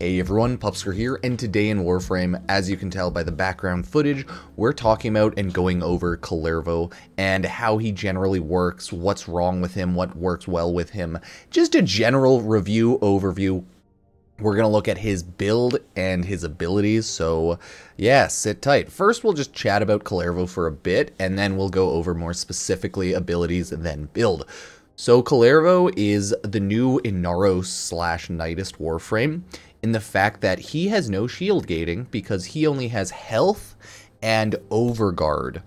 Hey everyone, Pupsker here, and today in Warframe, as you can tell by the background footage, we're talking about and going over Kullervo and how he generally works, what's wrong with him, what works well with him, just a general review overview. We're going to look at his build and his abilities, so yeah, sit tight. First, we'll just chat about Kullervo for a bit, and then we'll go over more specifically abilities and then build. So Kullervo is the new Inaros slash Nidus Warframe in the fact that he has no shield gating because he only has health and overguard.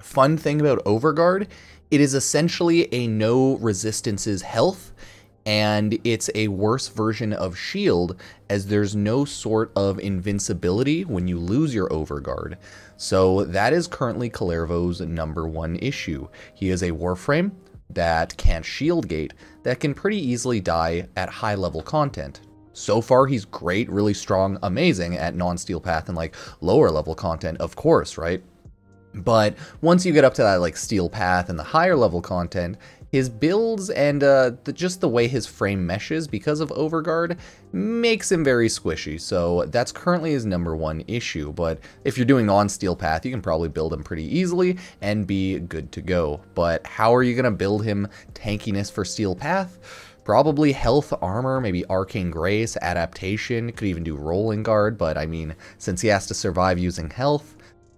Fun thing about overguard, it is essentially a no resistances health and it's a worse version of shield as there's no sort of invincibility when you lose your overguard. So that is currently Kullervo's number one issue. He is a warframe that can't shield gate that can pretty easily die at high level content. So far, he's great, really strong, amazing at non-steel path and like lower level content, of course, right? But once you get up to that like steel path and the higher level content, his builds and uh, the, just the way his frame meshes because of Overguard makes him very squishy, so that's currently his number one issue, but if you're doing on Steel Path, you can probably build him pretty easily and be good to go. But how are you going to build him tankiness for Steel Path? Probably health, armor, maybe arcane grace, adaptation, could even do rolling guard, but I mean, since he has to survive using health,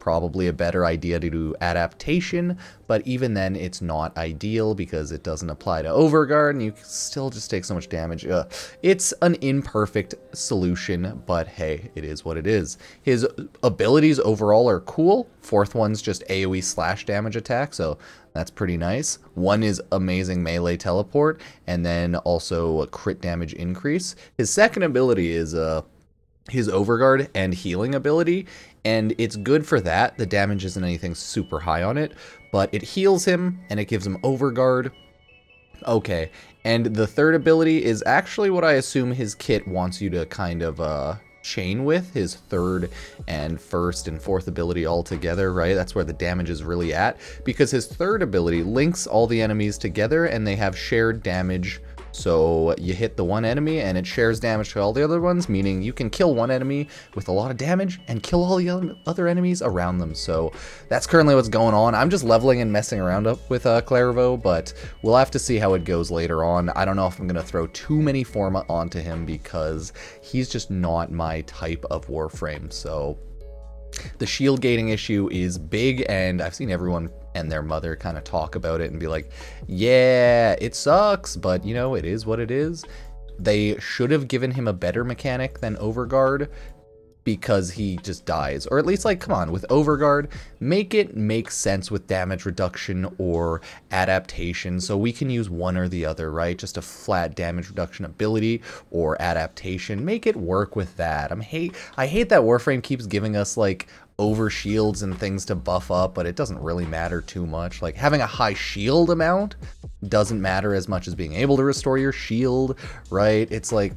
probably a better idea to do adaptation, but even then it's not ideal because it doesn't apply to Overguard and you still just take so much damage. It's an imperfect solution, but hey, it is what it is. His abilities overall are cool. Fourth one's just AoE slash damage attack, so that's pretty nice. One is amazing melee teleport, and then also a crit damage increase. His second ability is uh, his overguard and healing ability, and it's good for that. The damage isn't anything super high on it, but it heals him and it gives him overguard. Okay, and the third ability is actually what I assume his kit wants you to kind of uh, chain with, his third and first and fourth ability all together, right? That's where the damage is really at, because his third ability links all the enemies together and they have shared damage so you hit the one enemy and it shares damage to all the other ones, meaning you can kill one enemy with a lot of damage and kill all the other enemies around them. So that's currently what's going on. I'm just leveling and messing around up with uh, but we'll have to see how it goes later on. I don't know if I'm going to throw too many Forma onto him because he's just not my type of Warframe. So the shield gating issue is big, and I've seen everyone and their mother kind of talk about it and be like, yeah, it sucks, but you know, it is what it is. They should have given him a better mechanic than Overguard because he just dies. Or at least, like, come on, with Overguard, make it make sense with damage reduction or adaptation. So we can use one or the other, right? Just a flat damage reduction ability or adaptation. Make it work with that. I'm hate I hate that Warframe keeps giving us like over shields and things to buff up, but it doesn't really matter too much. Like having a high shield amount doesn't matter as much as being able to restore your shield, right? It's like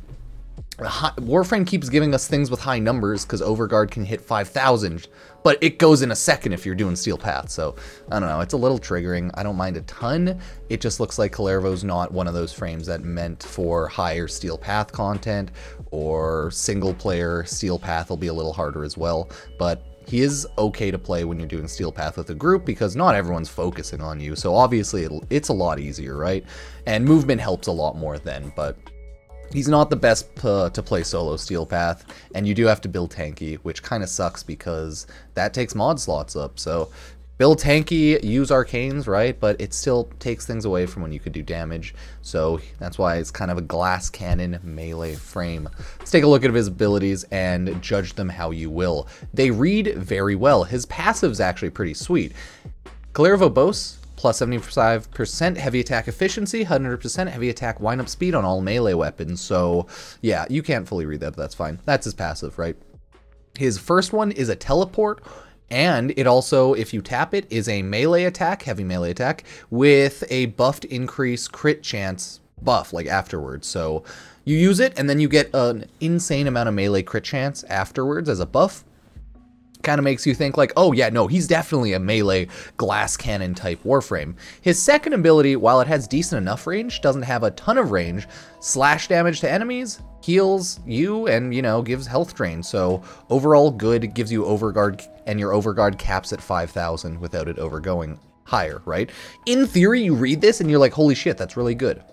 Warframe keeps giving us things with high numbers because Overguard can hit 5,000, but it goes in a second if you're doing Steel Path, so I don't know, it's a little triggering. I don't mind a ton. It just looks like Kullervo's not one of those frames that meant for higher Steel Path content, or single player Steel Path will be a little harder as well, but he is okay to play when you're doing Steel Path with a group because not everyone's focusing on you, so obviously it's a lot easier, right? And movement helps a lot more then, but He's not the best to play solo Steel Path, and you do have to build tanky, which kind of sucks because that takes mod slots up. So build tanky, use arcanes, right? But it still takes things away from when you could do damage. So that's why it's kind of a glass cannon melee frame. Let's take a look at his abilities and judge them how you will. They read very well. His passive's actually pretty sweet. Kullervo Bos plus 75% heavy attack efficiency, 100% heavy attack wind-up speed on all melee weapons. So yeah, you can't fully read that, but that's fine. That's his passive, right? His first one is a teleport, and it also, if you tap it, is a melee attack, heavy melee attack, with a buffed increase crit chance buff, like afterwards. So you use it, and then you get an insane amount of melee crit chance afterwards as a buff, kind of makes you think like, oh yeah, no, he's definitely a melee glass cannon type Warframe. His second ability, while it has decent enough range, doesn't have a ton of range. Slash damage to enemies, heals you, and, you know, gives health drain. So overall good, gives you overguard, and your overguard caps at 5,000 without it overgoing higher, right? In theory, you read this and you're like, holy shit, that's really good.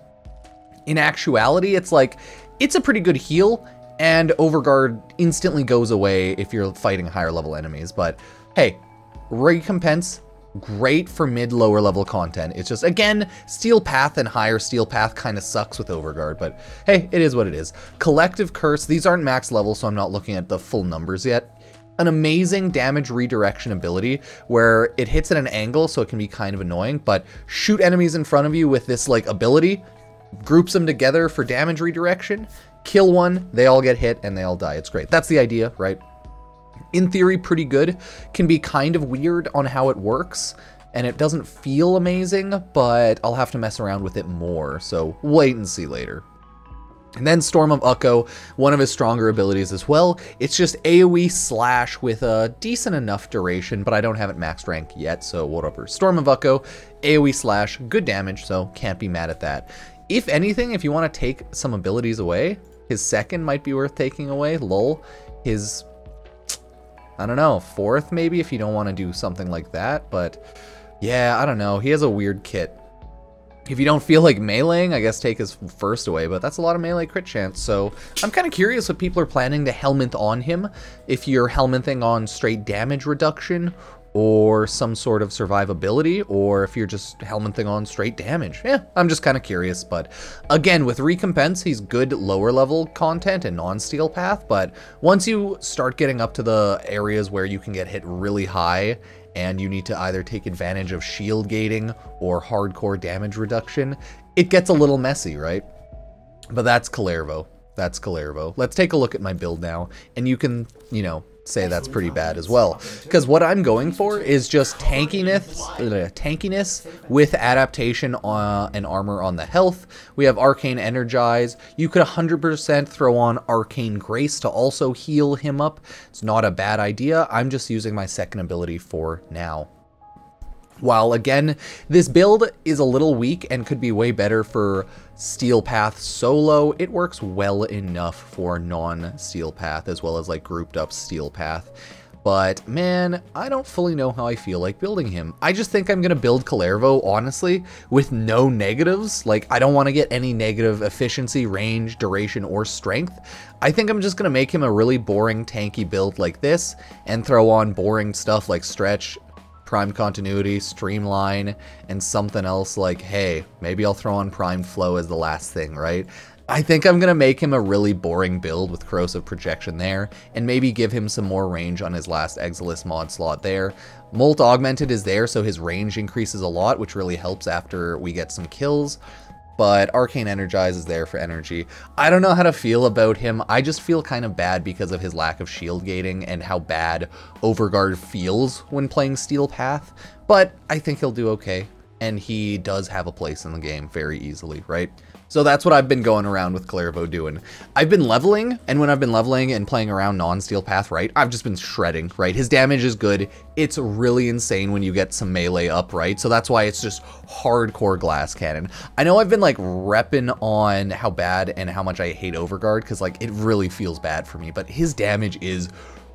In actuality, it's like, it's a pretty good heal, and Overguard instantly goes away if you're fighting higher level enemies. But hey, recompense, great for mid lower level content. It's just, again, Steel Path and higher Steel Path kind of sucks with Overguard, but hey, it is what it is. Collective Curse, these aren't max level, so I'm not looking at the full numbers yet an amazing damage redirection ability where it hits at an angle so it can be kind of annoying, but shoot enemies in front of you with this like ability, groups them together for damage redirection, kill one, they all get hit, and they all die. It's great. That's the idea, right? In theory, pretty good. Can be kind of weird on how it works, and it doesn't feel amazing, but I'll have to mess around with it more, so wait and see later. And then Storm of Ukko, one of his stronger abilities as well. It's just AoE slash with a decent enough duration, but I don't have it maxed rank yet, so whatever. Storm of Ukko, AoE slash, good damage, so can't be mad at that. If anything, if you want to take some abilities away, his second might be worth taking away, lol. His, I don't know, fourth maybe if you don't want to do something like that. But yeah, I don't know. He has a weird kit. If you don't feel like meleeing, I guess take his first away, but that's a lot of melee crit chance, so I'm kind of curious what people are planning to helminth on him. If you're helminthing on straight damage reduction, or some sort of survivability, or if you're just helminthing on straight damage. Yeah, I'm just kind of curious, but again, with Recompense, he's good lower level content and non-steel path, but once you start getting up to the areas where you can get hit really high, and you need to either take advantage of shield gating or hardcore damage reduction, it gets a little messy, right? But that's Kullervo. That's Kullervo. Let's take a look at my build now, and you can, you know, say that's pretty bad as well. Because what I'm going for is just tankiness, uh, tankiness with adaptation uh, and armor on the health. We have Arcane Energize. You could 100% throw on Arcane Grace to also heal him up. It's not a bad idea. I'm just using my second ability for now. While again, this build is a little weak and could be way better for Steel Path solo, it works well enough for non-Steel Path as well as like grouped up Steel Path. But man, I don't fully know how I feel like building him. I just think I'm going to build Kullervo, honestly, with no negatives. Like, I don't want to get any negative efficiency, range, duration, or strength. I think I'm just going to make him a really boring, tanky build like this, and throw on boring stuff like stretch, Prime Continuity, Streamline, and something else like, hey, maybe I'll throw on Prime Flow as the last thing, right? I think I'm going to make him a really boring build with Corrosive Projection there, and maybe give him some more range on his last Exilus mod slot there. Molt Augmented is there, so his range increases a lot, which really helps after we get some kills but Arcane Energize is there for energy. I don't know how to feel about him. I just feel kind of bad because of his lack of shield gating and how bad Overguard feels when playing Steel Path, but I think he'll do okay, and he does have a place in the game very easily, right? So that's what I've been going around with Kullervo doing. I've been leveling, and when I've been leveling and playing around non-steel path, right, I've just been shredding, right? His damage is good. It's really insane when you get some melee up, right? So that's why it's just hardcore glass cannon. I know I've been like repping on how bad and how much I hate Overguard, because like it really feels bad for me, but his damage is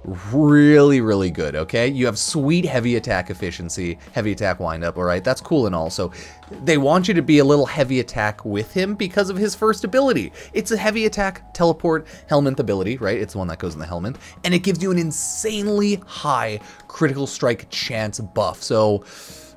really, really good, okay? You have sweet heavy attack efficiency, heavy attack windup, all right? That's cool and all. So they want you to be a little heavy attack with him because of his first ability. It's a heavy attack, teleport, Helminth ability, right? It's the one that goes in the Helminth. And it gives you an insanely high critical strike chance buff. So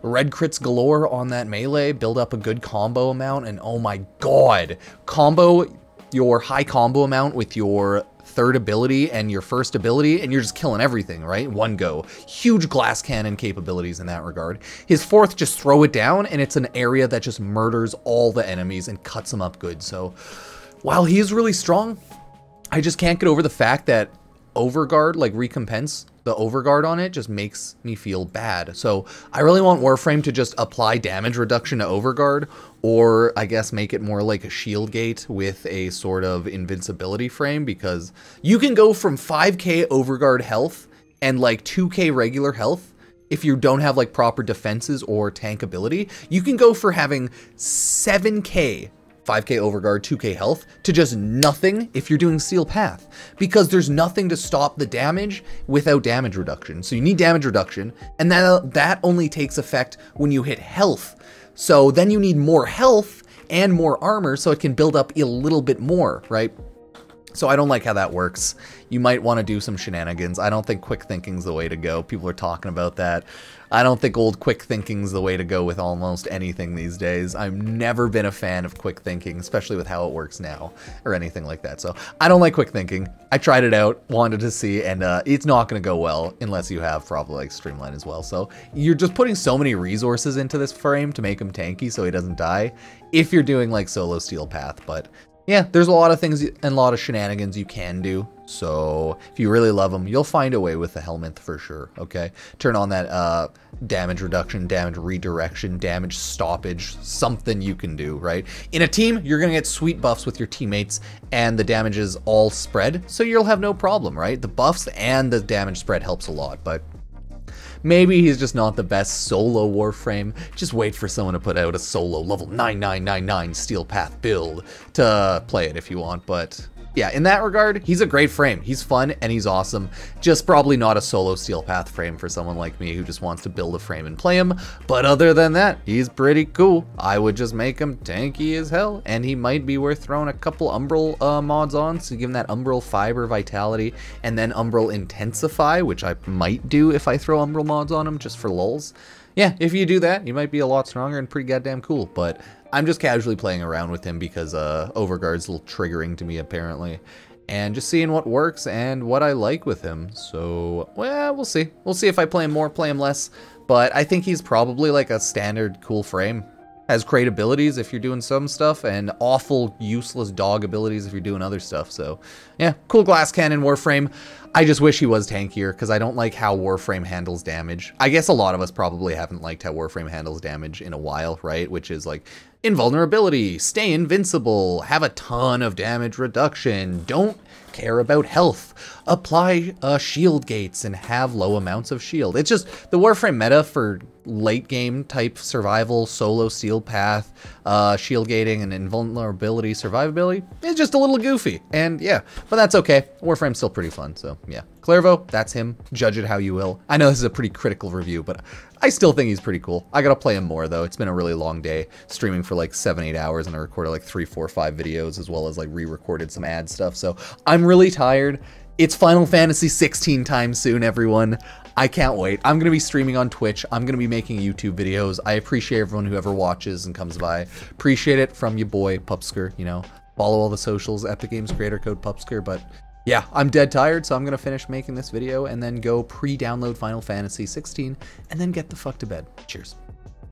red crits galore on that melee, build up a good combo amount, and oh my god, combo your high combo amount with your third ability and your first ability, and you're just killing everything, right? One go. Huge glass cannon capabilities in that regard. His fourth, just throw it down, and it's an area that just murders all the enemies and cuts them up good. So while he is really strong, I just can't get over the fact that Overguard, like recompense, the overguard on it just makes me feel bad. So I really want Warframe to just apply damage reduction to overguard, or I guess make it more like a shield gate with a sort of invincibility frame, because you can go from 5k overguard health and like 2k regular health, if you don't have like proper defenses or tank ability, you can go for having 7k 5k overguard, 2k health, to just nothing if you're doing Steel Path. Because there's nothing to stop the damage without damage reduction. So you need damage reduction, and that, that only takes effect when you hit health. So then you need more health and more armor so it can build up a little bit more, right? So I don't like how that works. You might want to do some shenanigans. I don't think quick thinking's the way to go. People are talking about that. I don't think old quick thinking's the way to go with almost anything these days. I've never been a fan of quick thinking, especially with how it works now or anything like that. So I don't like quick thinking. I tried it out, wanted to see, and uh, it's not going to go well unless you have probably like Streamline as well. So you're just putting so many resources into this frame to make him tanky so he doesn't die if you're doing like solo steel path, but yeah, there's a lot of things and a lot of shenanigans you can do. So if you really love them, you'll find a way with the Helminth for sure. Okay, turn on that uh, damage reduction, damage redirection, damage stoppage, something you can do, right? In a team, you're gonna get sweet buffs with your teammates, and the damage is all spread, so you'll have no problem, right? The buffs and the damage spread helps a lot, but Maybe he's just not the best solo Warframe. Just wait for someone to put out a solo level 9999 Steel Path build to play it if you want, but yeah, in that regard, he's a great frame. He's fun and he's awesome. Just probably not a solo Steel Path frame for someone like me who just wants to build a frame and play him. But other than that, he's pretty cool. I would just make him tanky as hell, and he might be worth throwing a couple Umbral uh, mods on, so give him that Umbral Fiber Vitality, and then Umbral Intensify, which I might do if I throw Umbral mods on him, just for lulz yeah, if you do that, you might be a lot stronger and pretty goddamn cool. But I'm just casually playing around with him because uh, Overguard's a little triggering to me, apparently. And just seeing what works and what I like with him. So, well, we'll see. We'll see if I play him more, play him less. But I think he's probably like a standard cool frame has great abilities if you're doing some stuff, and awful useless dog abilities if you're doing other stuff. So, yeah, cool glass cannon Warframe. I just wish he was tankier, because I don't like how Warframe handles damage. I guess a lot of us probably haven't liked how Warframe handles damage in a while, right? Which is like, invulnerability, stay invincible, have a ton of damage reduction, don't care about health. Apply uh, shield gates and have low amounts of shield. It's just the Warframe meta for late game type survival, solo steel path, uh, shield gating, and invulnerability survivability is just a little goofy. And yeah, but that's okay. Warframe's still pretty fun, so yeah. Kullervo, that's him. Judge it how you will. I know this is a pretty critical review, but I still think he's pretty cool. I gotta play him more though. It's been a really long day, streaming for like seven, eight hours, and I recorded like three, four, five videos, as well as like re-recorded some ad stuff. So Really tired. It's Final Fantasy 16 time soon, everyone. I can't wait. I'm going to be streaming on Twitch. I'm going to be making YouTube videos. I appreciate everyone who ever watches and comes by. Appreciate it from your boy, Pupsker, you know. Follow all the socials, Epic Games creator code Pupsker, but yeah, I'm dead tired, so I'm gonna finish making this video and then go pre-download Final Fantasy 16 and then get the fuck to bed. Cheers.